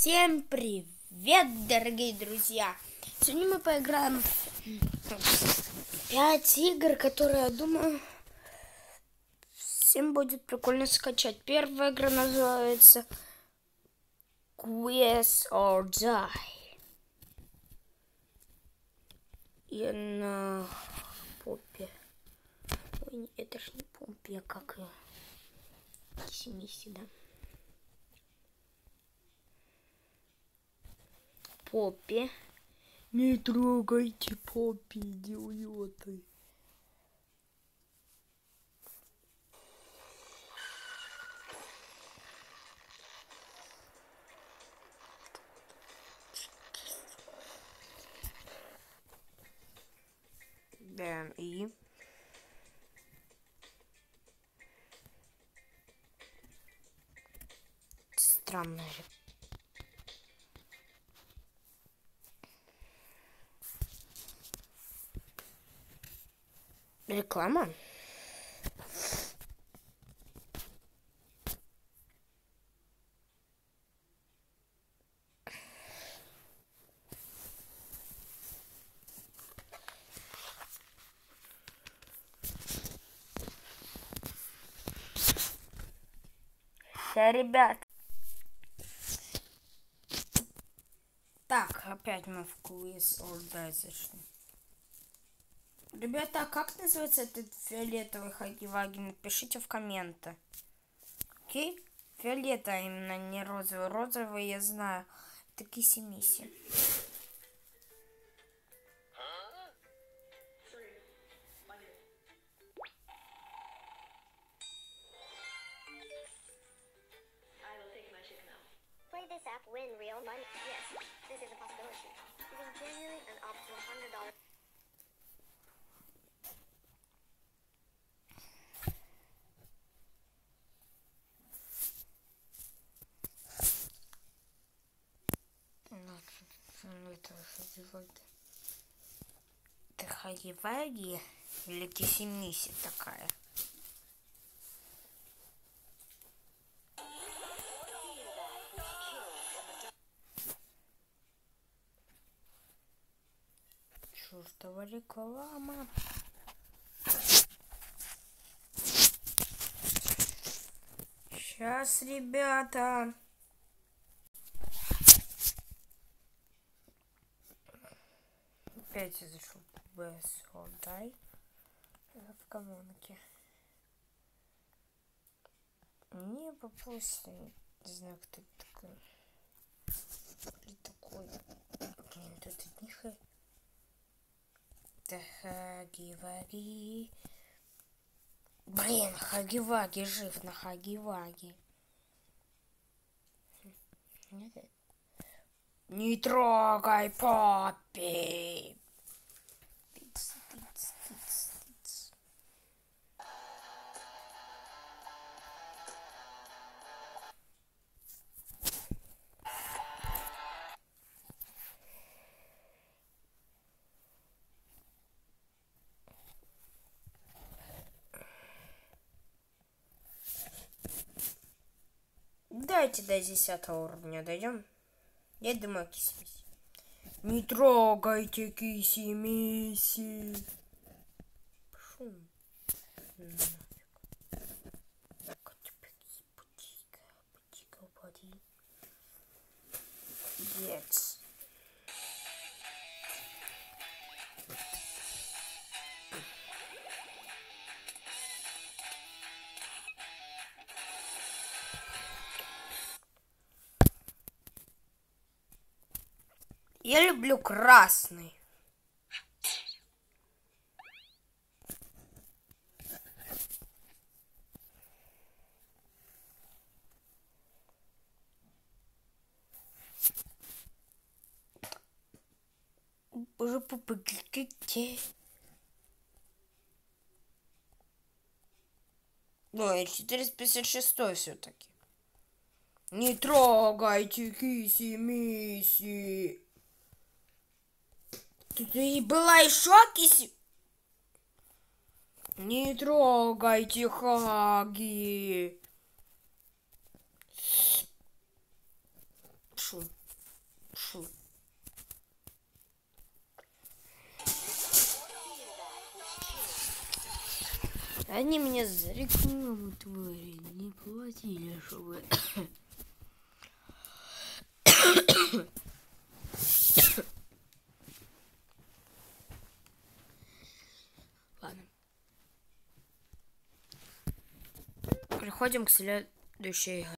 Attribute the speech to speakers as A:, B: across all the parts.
A: Всем привет, дорогие друзья! Сегодня мы поиграем в 5 игр, которые, я думаю, всем будет прикольно скачать. Первая игра называется Quiz or Die. Я на попе. Ой, это ж не попе, а как ее. Киси да. Поппи. Не трогайте Поппи, идиоты. Да, и... Странная Реклама? Все, ребят. Так, опять мы в квиз зашли. Ребята, а как называется этот фиолетовый хаги-ваги? Напишите в комменты. Окей? Фиолетовый именно, не розовый. Розовый я знаю. Это киси-миси. Хагиваги. Это Хагиваги или Кисимиси такая? Чертова реклама. Сейчас, ребята. Опять зашел без Дай в коммунке. Мне попался, не знаю, кто это такой. Или такой. Блин, тут нихай. Да Хаги-Ваги. Блин, Хаги-Ваги жив на Хаги-Ваги. Нет, не трогай папи. Давайте до 10 уровня дойдем. Я думаю, киси-миси. Не трогайте киси-миси. Пошел. Yes. Я люблю красный. Боже, попадите. Ой, 456 все-таки. Не трогайте киси-миси. Ты была еще киси? Не трогайте Хаги. Шу. Шу. Они мне за рекламу твари не платили, чтобы... Ладно. Переходим к следующей игре.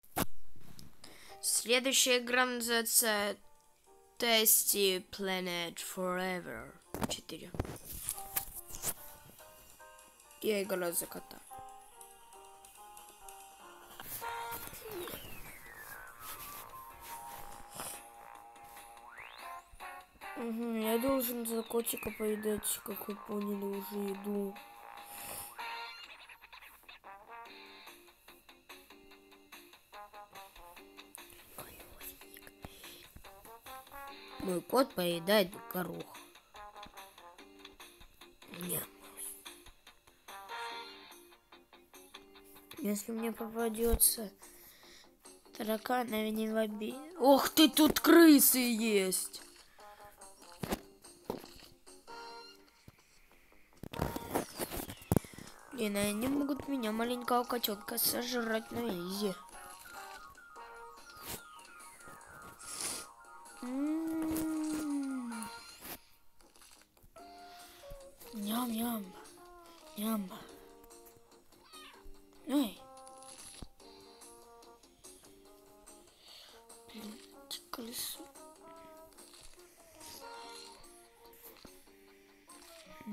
A: Следующая игра называется Tasty Planet Forever 4. Я играю за кота. Угу, я должен за котика поедать, как вы поняли, уже иду. Мой кот поедает горох. Нет. Если мне попадется таракан, я не в обиде. Ох ты, тут крысы есть! Блин, они могут меня, маленького котенка, сожрать на изи. artık kılıçsın.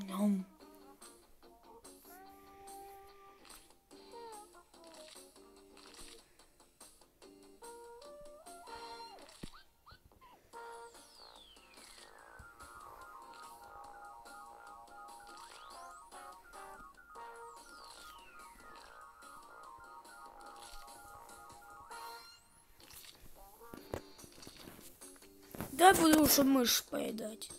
A: Yum. Да, буду уже мышь поедать.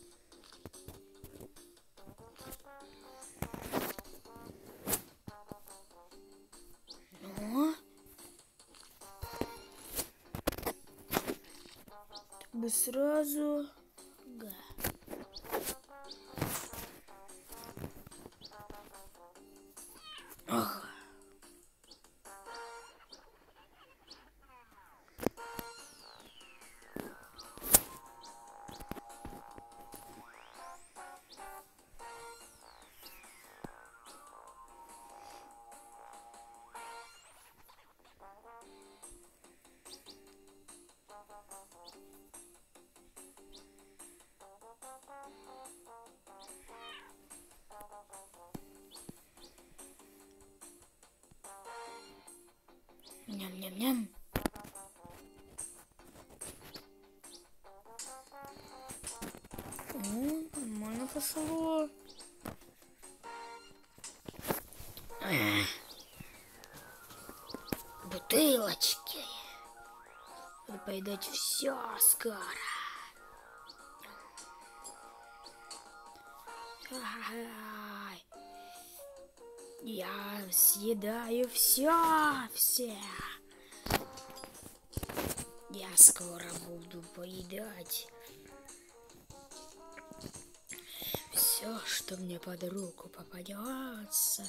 A: Ну. Бы сразу... Ням-ням-ням. О, нормально пошло. Бутылочки. Надо поедать все скоро. Я съедаю все, все. Скоро буду поедать все, что мне под руку попадется.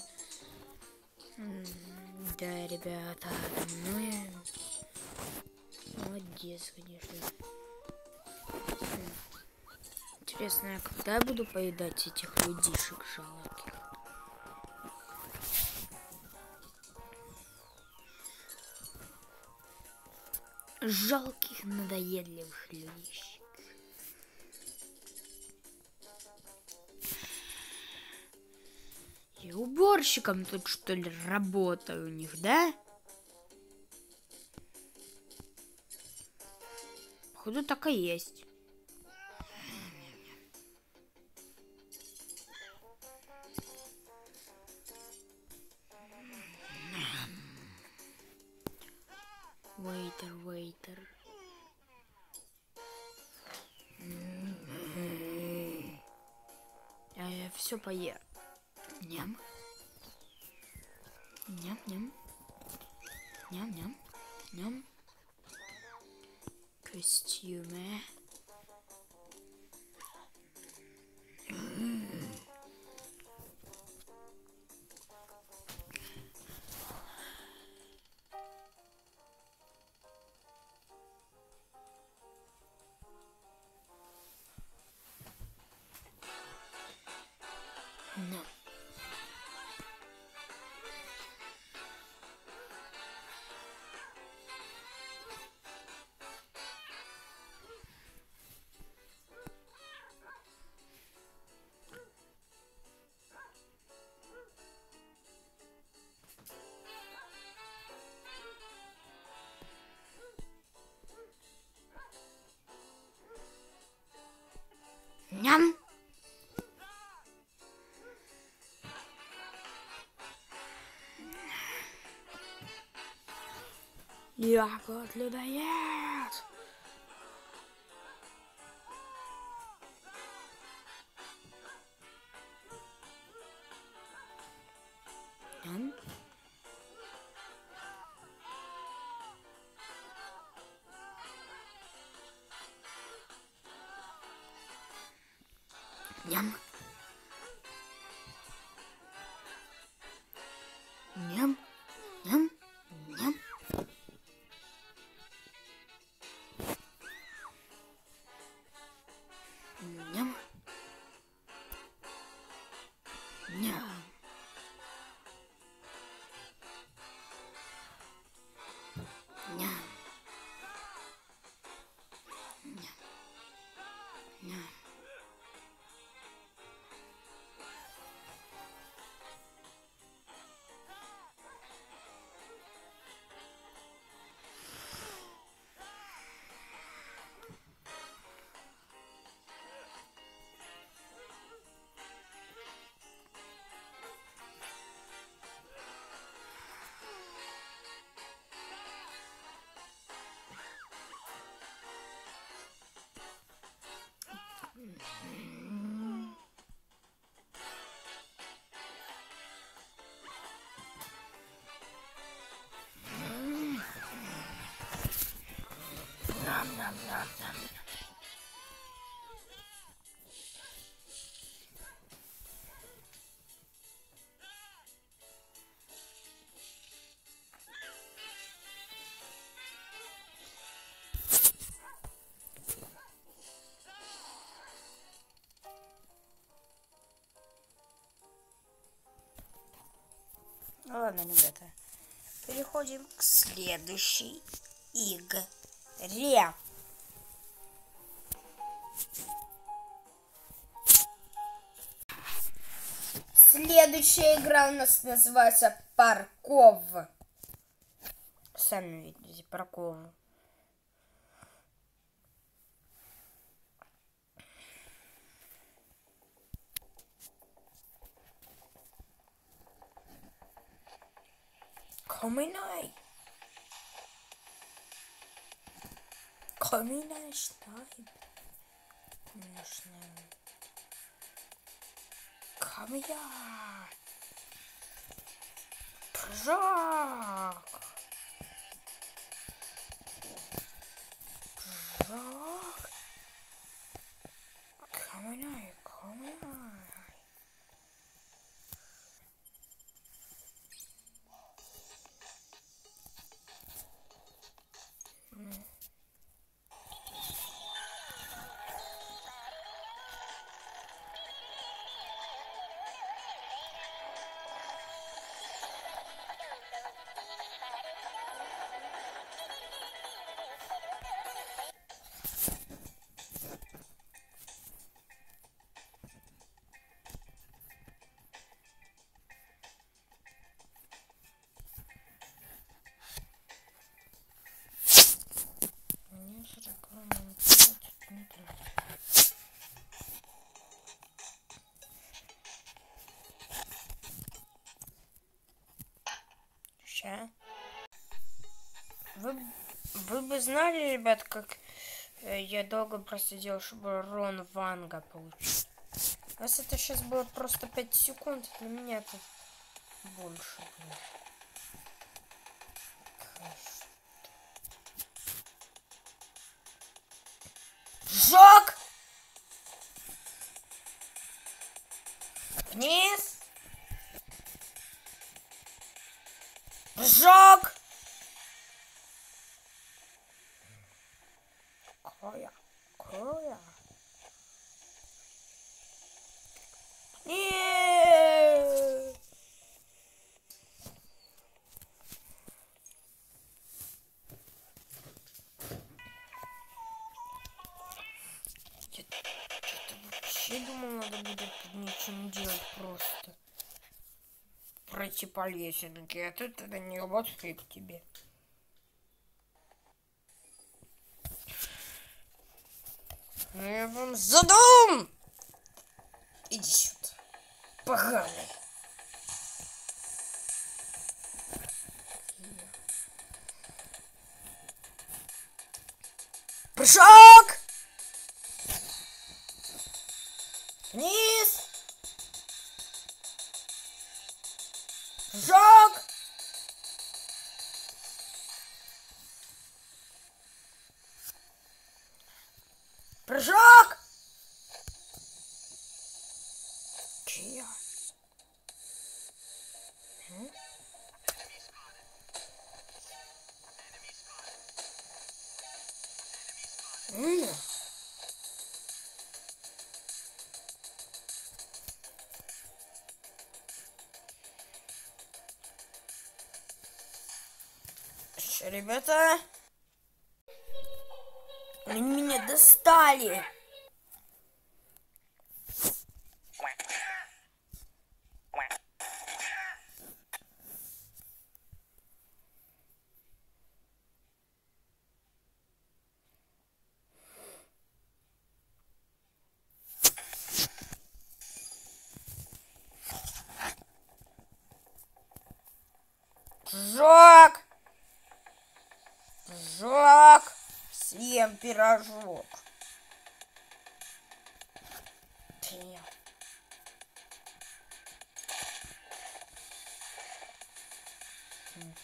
A: Да, ребята, ну и молодец, конечно. Интересно, я когда буду поедать этих людишек жалких? Жалких надоедливых людишек. И уборщиком тут что ли работаю у них, да? Походу так и есть. Ja, Gott, lieber jetzt. Dann. Yum. Nom nom nom nom. Ладно, ребята. Переходим к следующей игре. Следующая игра у нас называется Парков. Сами видите, Парков. Komm hinein. Komm hinein, Schneib. Komm hier schnell. Komm her. Prag. Prag. Komm hinein. Знали, ребят, как э, я долго просидел, чтобы Рон Ванга получить. Раз это сейчас было просто 5 секунд, для меня это больше было. Не делать просто. Пройти по лесенке, а тут это не фиг тебе. Я вам задум! Иди сюда. Поганый. Прыжок! Вниз! Ребята? Они меня достали. М.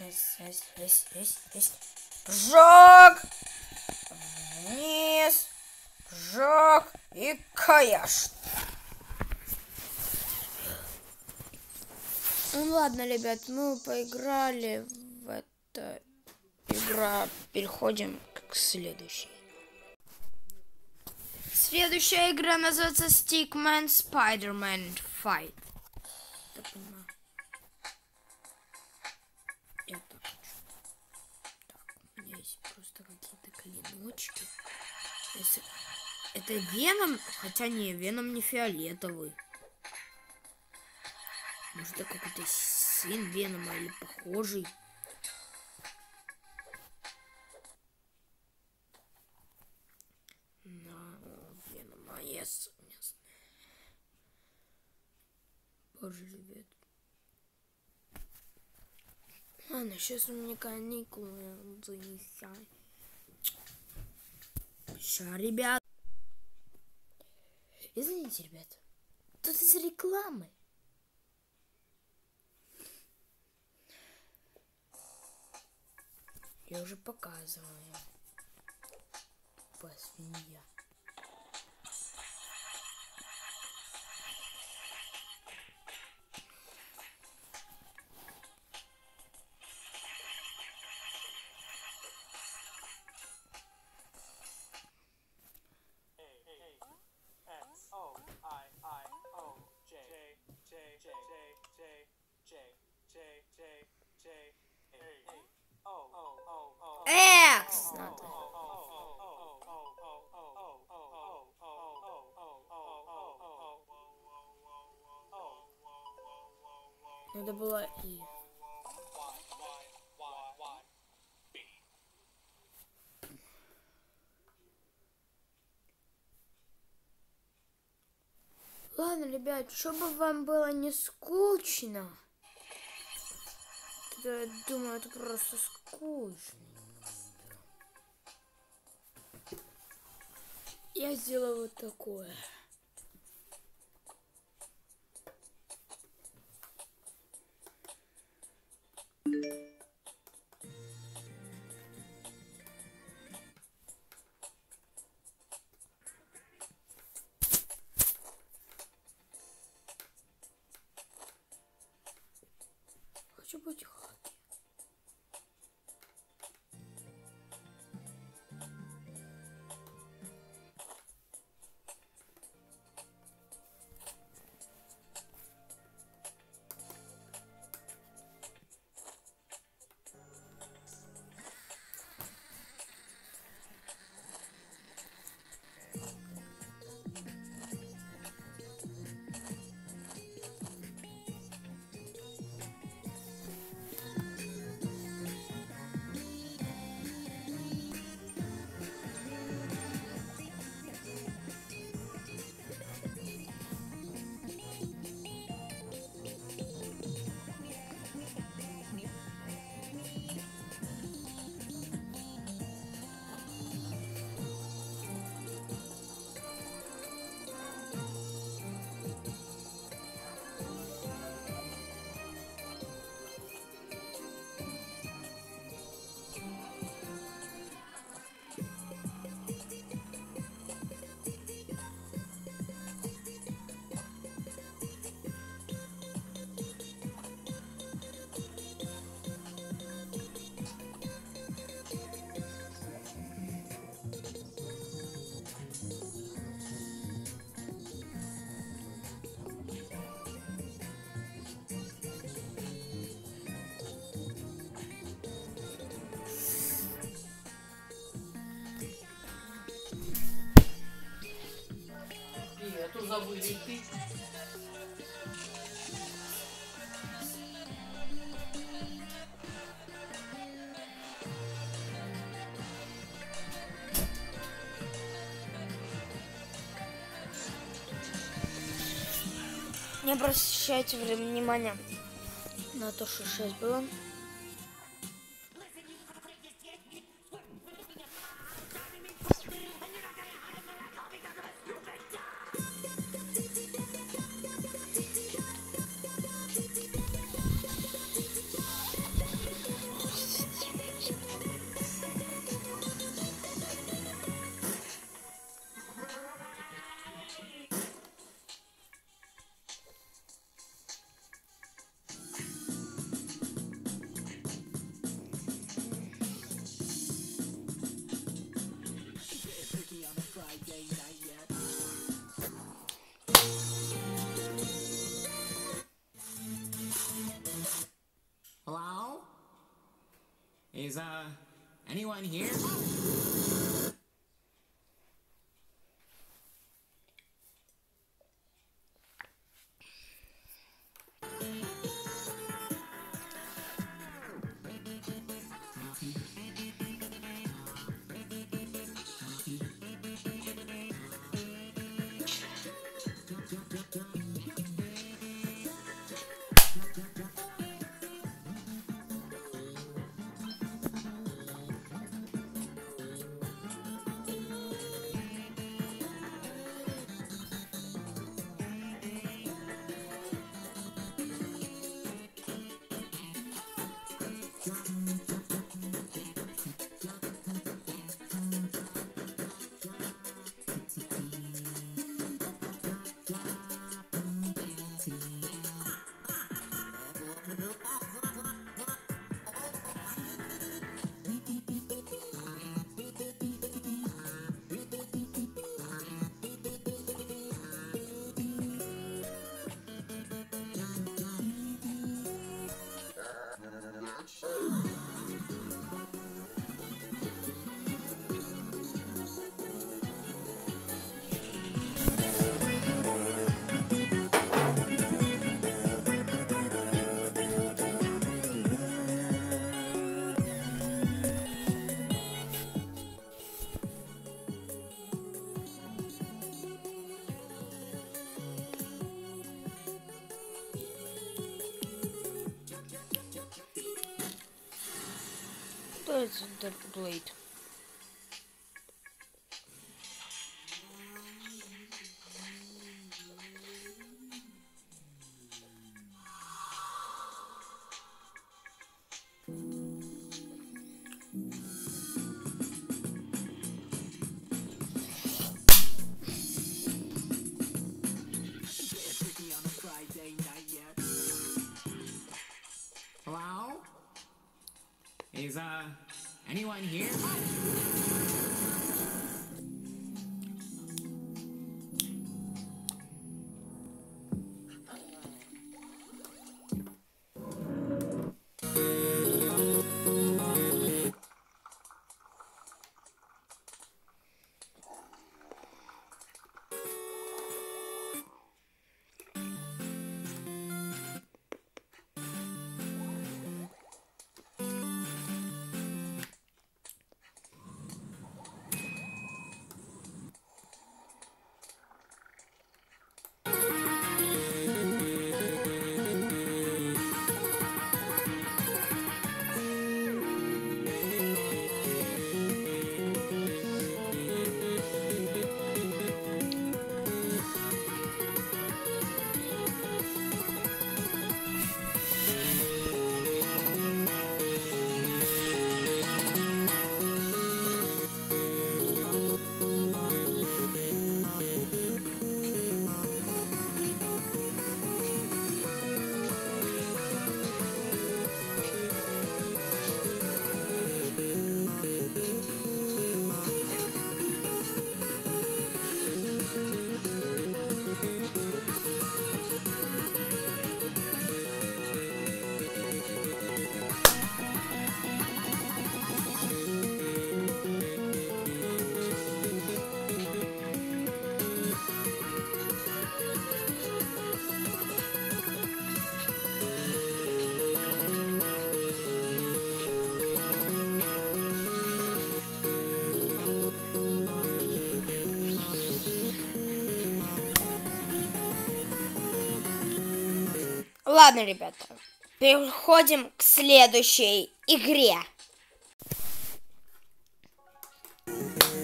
A: Есть, есть, есть, есть, есть. Прыжок! Вниз! Прыжок! И каяш! Ну ладно, ребят, мы поиграли игра. Переходим к следующей. Следующая игра называется Stickman Spider-Man Fight. Я так. Так, у меня есть просто какие-то клиночки. Если- Это Веном, хотя не, Веном не фиолетовый. Может, это какой-то сын Венома или похожий. Ладно, сейчас у меня каникулы. Ща, ребят. Извините, ребят. Тут из рекламы. Я уже показываю. Свинья. Было и... Ладно, ребят, чтобы вам было не скучно. Я думаю, это просто скучно. Я сделаю вот такое.
B: И ты.
A: Не обращайте внимания на то, что 6 было.
C: one here?
A: Кто это Dark Blade? Ладно, ребята, переходим к следующей игре.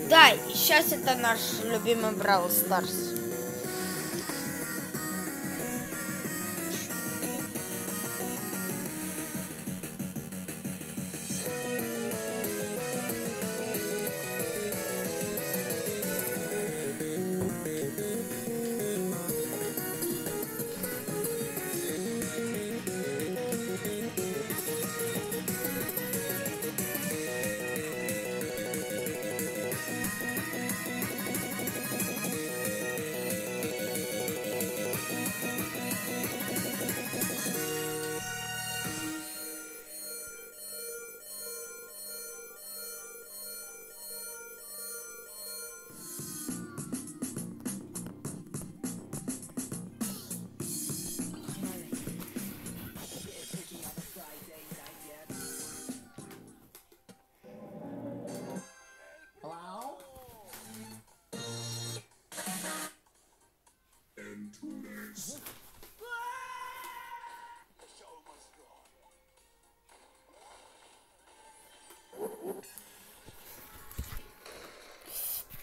A: Да, и сейчас это наш любимый Brawl Stars.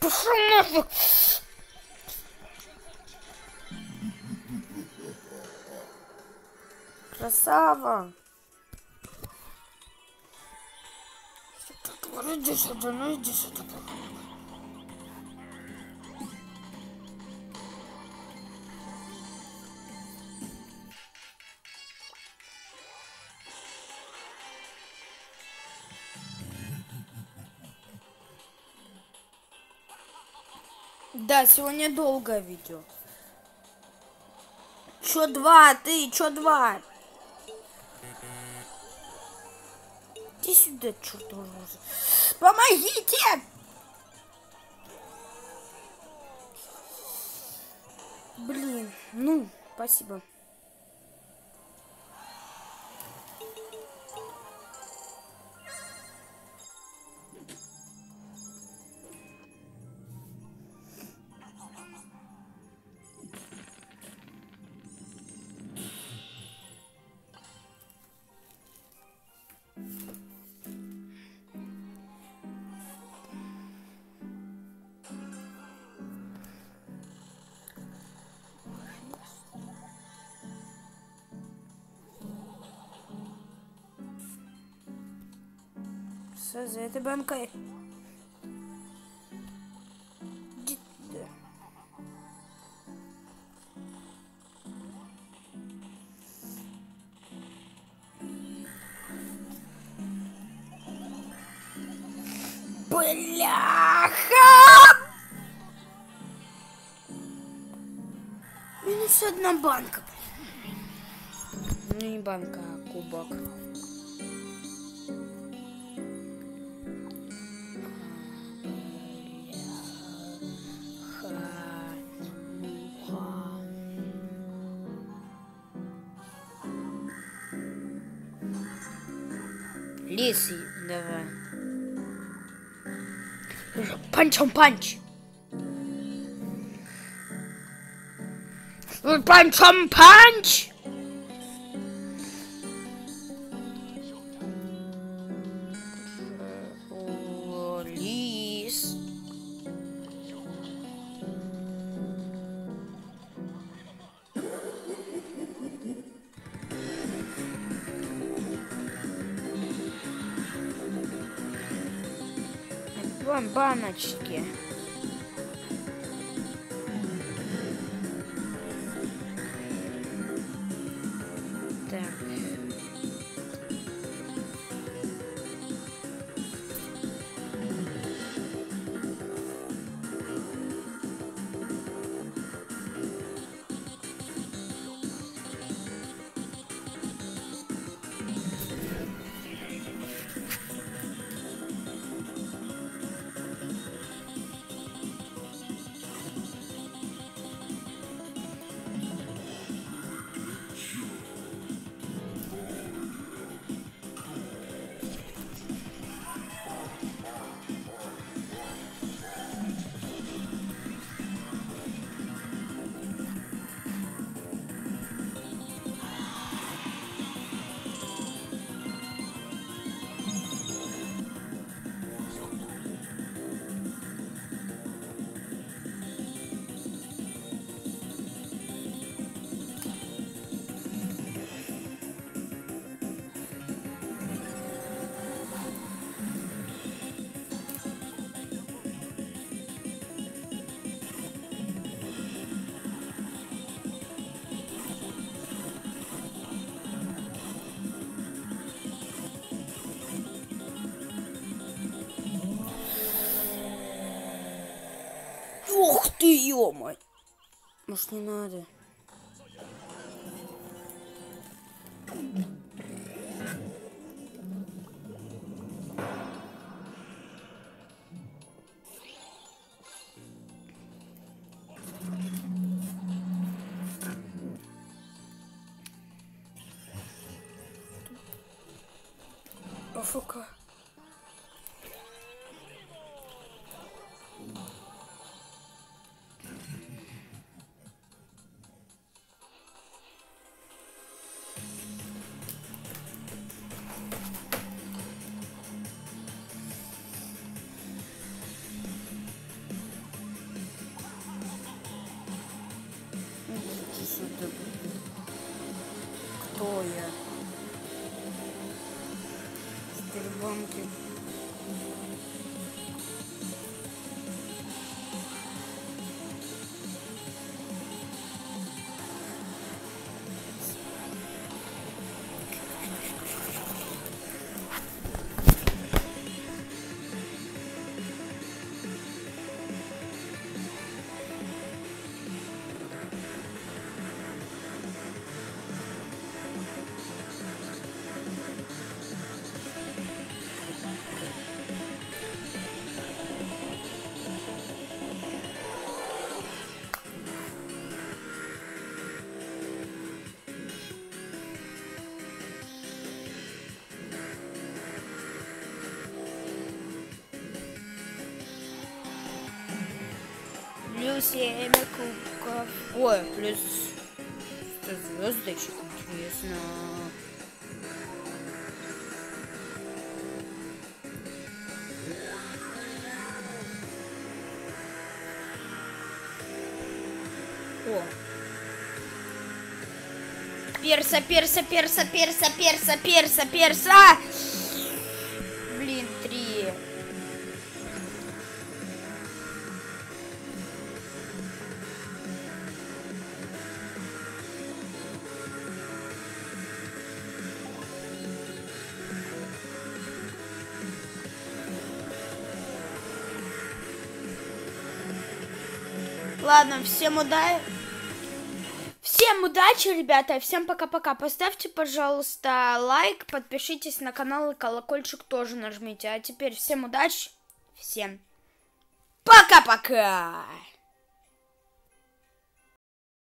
A: Пошел нафиг! Красава! Ну иди сюда, ну иди сюда. Да, сегодня долгое видео. Чё два, ты, чё два? Иди сюда, чертова роза. Помогите! Блин, ну, спасибо. За этой банкой. Бляха! Минус одна банка. Ну не банка, а кубок. punch punch. Punch punch! Вон баночки. Ух ты, ё Может, не надо? Mm-hmm. Плюс 7 кубков. Ой, плюс 100 звездочек. Интересно. О. Перса, перса, перса, перса, перса, перса, перса. Всем удачи. Всем удачи, ребята, всем пока-пока. Поставьте, пожалуйста, лайк, подпишитесь на канал и колокольчик тоже нажмите. А теперь всем удачи, всем пока-пока.